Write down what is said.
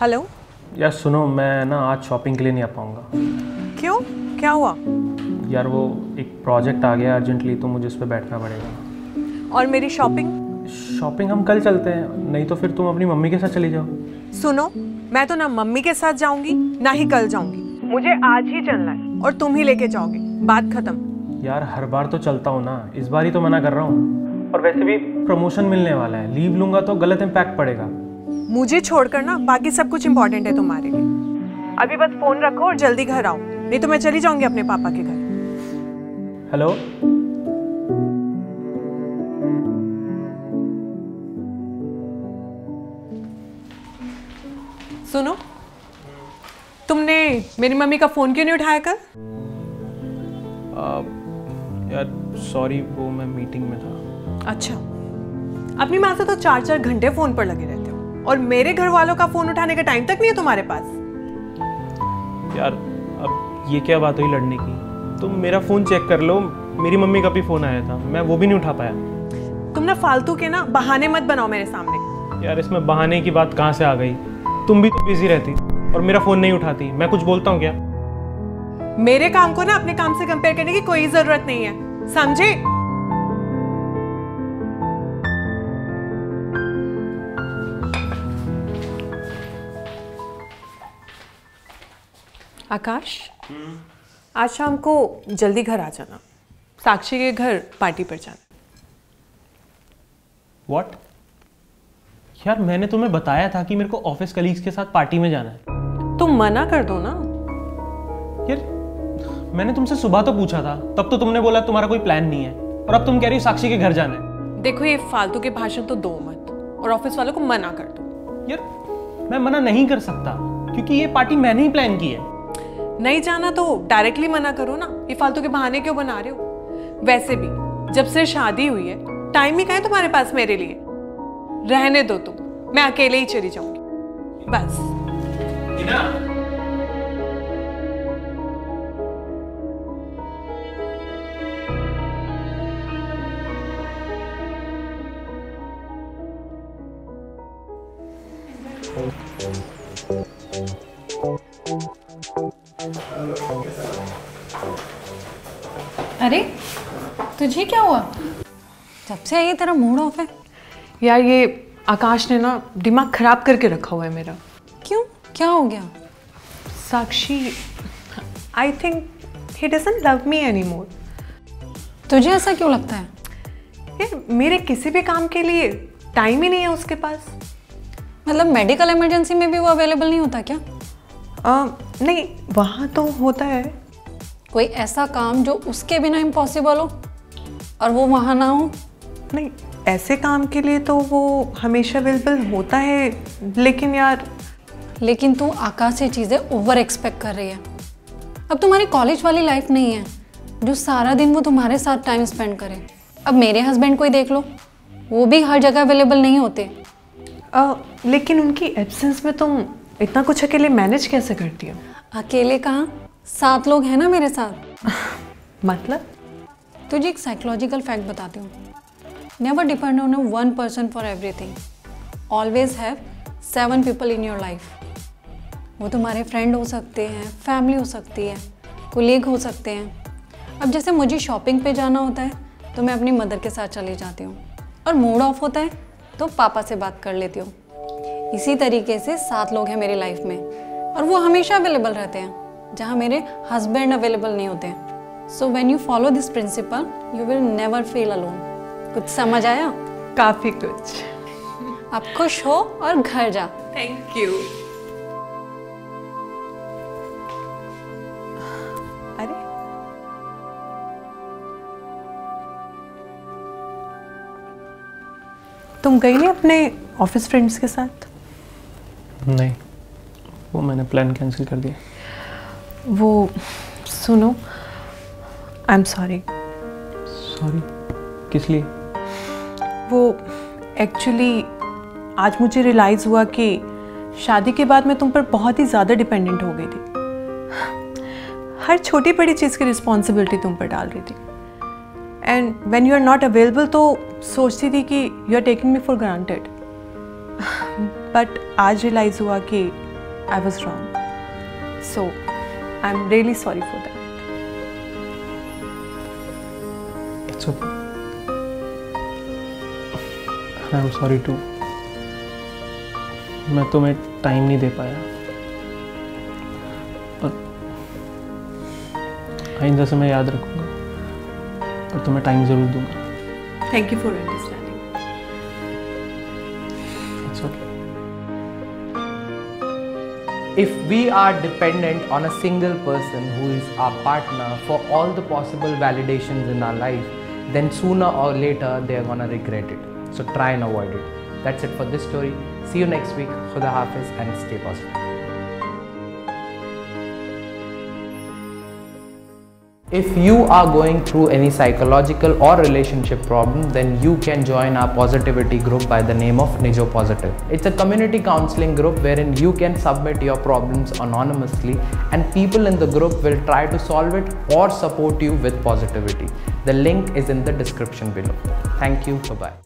Hello यार सुनो मैं ना आज शॉपिंग के लिए नहीं आ पाऊँगा। क्यों? क्या हुआ? यार वो एक प्रोजेक्ट आ गया अर्जेंटली तो मुझे उस पर बैठना पड़ेगा। और मेरी शॉपिंग शॉपिंग हम कल चलते हैं नहीं तो फिर तुम अपनी मम्मी के साथ चली जाओ। सुनो मैं तो ना मम्मी के साथ जाऊँगी ना ही कल जाऊँगी। मुझे आज ही चलना है। और तुम ही लेके जाओगे बात खत्म। यार हर बार तो चलता हूँ ना इस बार ही तो मना कर रहा हूँ। और वैसे भी प्रमोशन मिलने वाला है लीव लूँगा तो गलत इम्पैक्ट पड़ेगा। मुझे छोड़कर ना बाकी सब कुछ इम्पोर्टेंट है तुम्हारे लिए। अभी बस फ़ोन रखो और जल्दी घर आओ। नहीं तो मैं चली जाऊँगी अपने पापा के घर। हेलो सुनो तुमने मेरी मम्मी का फ़ोन क्यों नहीं उठाया कल? यार सॉरी वो मैं मीटिंग में था। अच्छा अपनी माँ से तो चार चार घंटे फ़ोन पर लगे रहते। और मेरे घर वालों का फ़ोन उठाने का टाइम तक नहीं है तुम्हारे पास? यार अब ये क्या बात हुई लड़ने की? तुम मेरा फ़ोन चेक कर लो। मेरी मम्मी का भी फ़ोन आया था। मैं वो भी नहीं उठा पाया। तुम ना फालतू के ना बहाने मत बनाओ मेरे सामने। यार इसमें बहाने की बात कहाँ से आ गई? तुम भी तो बिज़ी रहती और मेरा फ़ोन नहीं उठाती। मैं कुछ बोलता हूँ क्या? मेरे काम को ना अपने काम से कंपेयर करने की कोई ज़रूरत नहीं है। समझे? आकाश आज शाम को जल्दी घर आ जाना। साक्षी के घर पार्टी पर जाना। वॉट यार मैंने तुम्हें बताया था कि मेरे को ऑफ़िस कलीग्स के साथ पार्टी में जाना है। तुम मना कर दो ना। यार मैंने तुमसे सुबह तो पूछा था तब तो तुमने बोला तुम्हारा कोई प्लान नहीं है और अब तुम कह रही हो साक्षी के घर जाना है। देखो ये फालतू के भाषण तो दो मत और ऑफ़िस वालों को मना कर दो। यार मैं मना नहीं कर सकता क्योंकि ये पार्टी मैंने ही प्लान की है। नहीं जाना तो डायरेक्टली मना करो ना। ये फालतू के बहाने क्यों बना रहे हो? वैसे भी, जब से शादी हुई है टाइम ही कहा है तुम्हारे पास मेरे लिए? रहने दो तुम, मैं अकेले ही चली जाऊँगी। बस। अरे तुझे क्या हुआ? जब से आई तेरा मूड ऑफ़ है। यार ये आकाश ने ना दिमाग खराब करके रखा हुआ है मेरा। क्यों? क्या हो गया? Sakshi I think he doesn't love me any more तुझे ऐसा क्यों लगता है? यार मेरे किसी भी काम के लिए टाइम ही नहीं है उसके पास। मतलब मेडिकल इमरजेंसी में भी वो अवेलेबल नहीं होता क्या? आ, नहीं वहाँ तो होता है। कोई ऐसा काम जो उसके बिना इम्पॉसिबल हो और वो वहाँ ना हो? नहीं ऐसे काम के लिए तो वो हमेशा अवेलेबल होता है लेकिन यार लेकिन तू आकाश से चीज़ें ओवर एक्सपेक्ट कर रही है। अब तुम्हारी कॉलेज वाली लाइफ नहीं है जो सारा दिन वो तुम्हारे साथ टाइम स्पेंड करे। अब मेरे हस्बैंड को ही देख लो वो भी हर जगह अवेलेबल नहीं होते। आ, लेकिन उनकी एब्सेंस में तुम इतना कुछ अकेले मैनेज कैसे करती हो? अकेले कहाँ? सात लोग हैं ना मेरे साथ। मतलब? तुझे एक साइकोलॉजिकल फैक्ट बताती हूँ। Never depend on one person for everything always have seven people in your life वो तुम्हारे फ्रेंड हो सकते हैं फैमिली हो सकती है कोलीग हो सकते हैं। अब जैसे मुझे शॉपिंग पे जाना होता है तो मैं अपनी मदर के साथ चली जाती हूँ। और मूड ऑफ़ होता है तो पापा से बात कर लेती हूँ। इसी तरीके से सात लोग हैं मेरी लाइफ में। और वो हमेशा अवेलेबल रहते हैं जहाँ मेरे हस्बैंड अवेलेबल नहीं होते हैं। So when you follow this principle you will never feel alone कुछ समझ आया? काफ़ी कुछ। आप खुश हो और घर जा। थैंक यू तुम गई नहीं अपने ऑफ़िस फ्रेंड्स के साथ? नहीं। वो मैंने प्लान कैंसिल कर दिया। वो सुनो आई एम सॉरी सॉरी किस लिए? वो एक्चुअली आज मुझे रियलाइज़ हुआ कि शादी के बाद मैं तुम पर बहुत ही ज़्यादा डिपेंडेंट हो गई थी। हर छोटी बड़ी चीज़ की रिस्पॉन्सिबिलिटी तुम पर डाल रही थी। And when you are not available तो सोचती थी कि you are taking me for granted but आज रियलाइज़ हुआ कि I was wrong. So, I'm really sorry for that. It's okay. I'm sorry too. मैं तुम्हें टाइम नहीं दे पाया और आइंदा से मैं याद रखूँगा और तुम्हें टाइम ज़रूर दूँगा thank you for understand If we are dependent on a single person who is our partner for all the possible validations in our life, then sooner or later they are gonna regret it. So try and avoid it. That's it for this story. See you next week. Khuda Hafiz and stay positive. If you are going through any psychological or relationship problem, then you can join our positivity group by the name of Nijo Positive. It's a community counseling group wherein you can submit your problems anonymously and people in the group will try to solve it or support you with positivity. The link is in the description below. Thank you. Bye bye.